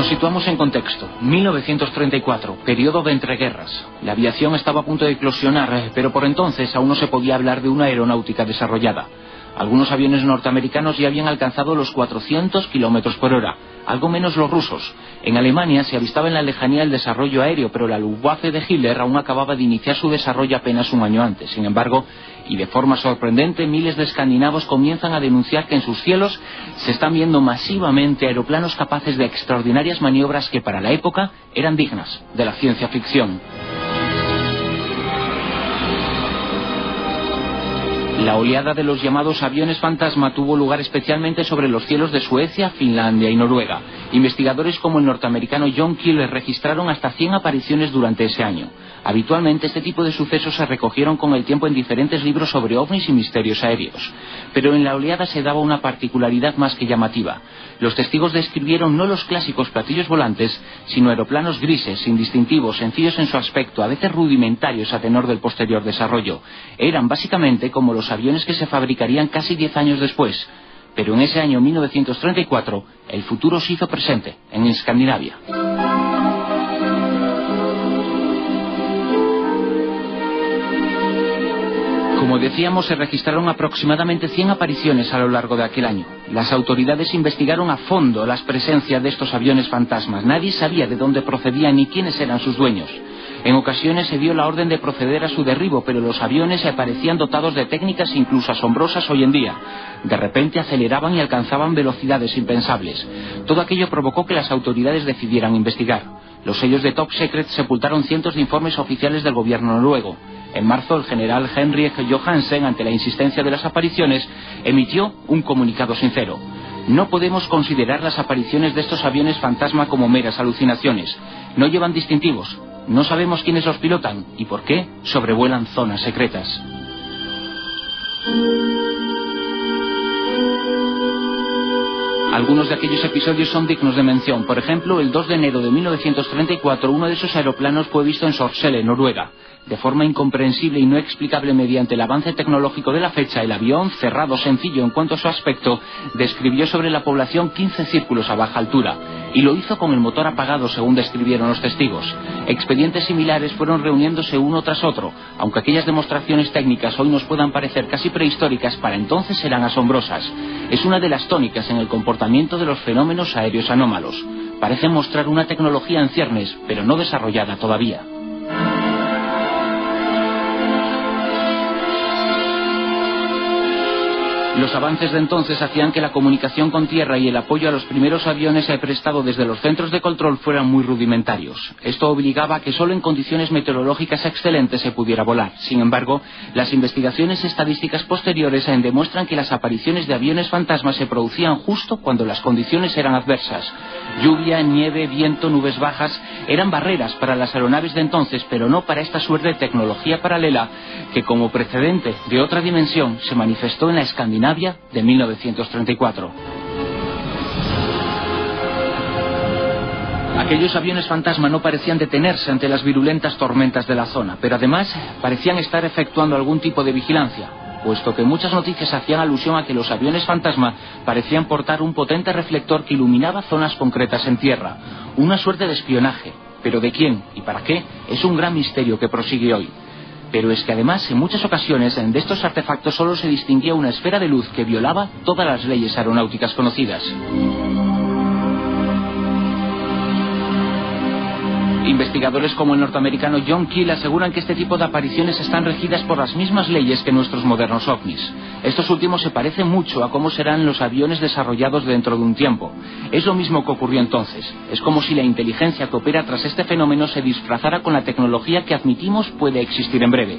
Nos situamos en contexto. 1934, periodo de entreguerras. La aviación estaba a punto de eclosionar, eh, pero por entonces aún no se podía hablar de una aeronáutica desarrollada. Algunos aviones norteamericanos ya habían alcanzado los 400 kilómetros por hora, algo menos los rusos. En Alemania se avistaba en la lejanía el desarrollo aéreo, pero la Luftwaffe de Hitler aún acababa de iniciar su desarrollo apenas un año antes. Sin embargo, y de forma sorprendente, miles de escandinavos comienzan a denunciar que en sus cielos se están viendo masivamente aeroplanos capaces de extraordinarias maniobras que para la época eran dignas de la ciencia ficción. La oleada de los llamados aviones fantasma tuvo lugar especialmente sobre los cielos de Suecia, Finlandia y Noruega. Investigadores como el norteamericano John Keel registraron hasta 100 apariciones durante ese año. Habitualmente este tipo de sucesos se recogieron con el tiempo en diferentes libros sobre ovnis y misterios aéreos. Pero en la oleada se daba una particularidad más que llamativa. Los testigos describieron no los clásicos platillos volantes, sino aeroplanos grises, indistintivos, sencillos en su aspecto, a veces rudimentarios a tenor del posterior desarrollo. Eran básicamente como los aviones que se fabricarían casi diez años después. Pero en ese año 1934, el futuro se hizo presente en Escandinavia. Como decíamos, se registraron aproximadamente 100 apariciones a lo largo de aquel año. Las autoridades investigaron a fondo las presencias de estos aviones fantasmas. Nadie sabía de dónde procedían ni quiénes eran sus dueños. En ocasiones se dio la orden de proceder a su derribo, pero los aviones aparecían dotados de técnicas incluso asombrosas hoy en día. De repente aceleraban y alcanzaban velocidades impensables. Todo aquello provocó que las autoridades decidieran investigar. Los sellos de Top Secret sepultaron cientos de informes oficiales del gobierno noruego. En marzo, el general Henrik Johansen, ante la insistencia de las apariciones, emitió un comunicado sincero. No podemos considerar las apariciones de estos aviones fantasma como meras alucinaciones. No llevan distintivos. No sabemos quiénes los pilotan y por qué sobrevuelan zonas secretas. Algunos de aquellos episodios son dignos de mención. Por ejemplo, el 2 de enero de 1934, uno de esos aeroplanos fue visto en Sorsele, Noruega. De forma incomprensible y no explicable mediante el avance tecnológico de la fecha, el avión, cerrado, sencillo en cuanto a su aspecto, describió sobre la población 15 círculos a baja altura, y lo hizo con el motor apagado, según describieron los testigos. Expedientes similares fueron reuniéndose uno tras otro, aunque aquellas demostraciones técnicas hoy nos puedan parecer casi prehistóricas, para entonces eran asombrosas. Es una de las tónicas en el comportamiento de los fenómenos aéreos anómalos. Parece mostrar una tecnología en ciernes, pero no desarrollada todavía. Los avances de entonces hacían que la comunicación con tierra y el apoyo a los primeros aviones prestado desde los centros de control fueran muy rudimentarios. Esto obligaba a que solo en condiciones meteorológicas excelentes se pudiera volar. Sin embargo, las investigaciones estadísticas posteriores demuestran que las apariciones de aviones fantasmas se producían justo cuando las condiciones eran adversas. Lluvia, nieve, viento, nubes bajas eran barreras para las aeronaves de entonces, pero no para esta suerte de tecnología paralela que como precedente de otra dimensión se manifestó en la Escandinavia de 1934. Aquellos aviones fantasma no parecían detenerse ante las virulentas tormentas de la zona, pero además parecían estar efectuando algún tipo de vigilancia, puesto que muchas noticias hacían alusión a que los aviones fantasma parecían portar un potente reflector que iluminaba zonas concretas en tierra, una suerte de espionaje. Pero de quién y para qué es un gran misterio que prosigue hoy. Pero es que además en muchas ocasiones de estos artefactos solo se distinguía una esfera de luz que violaba todas las leyes aeronáuticas conocidas. Investigadores como el norteamericano John Keel aseguran que este tipo de apariciones están regidas por las mismas leyes que nuestros modernos ovnis. Estos últimos se parecen mucho a cómo serán los aviones desarrollados dentro de un tiempo. Es lo mismo que ocurrió entonces. Es como si la inteligencia que opera tras este fenómeno se disfrazara con la tecnología que admitimos puede existir en breve.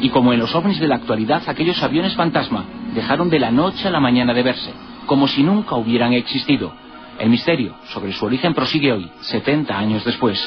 Y como en los ovnis de la actualidad, aquellos aviones fantasma dejaron de la noche a la mañana de verse, como si nunca hubieran existido. El misterio sobre su origen prosigue hoy, 70 años después.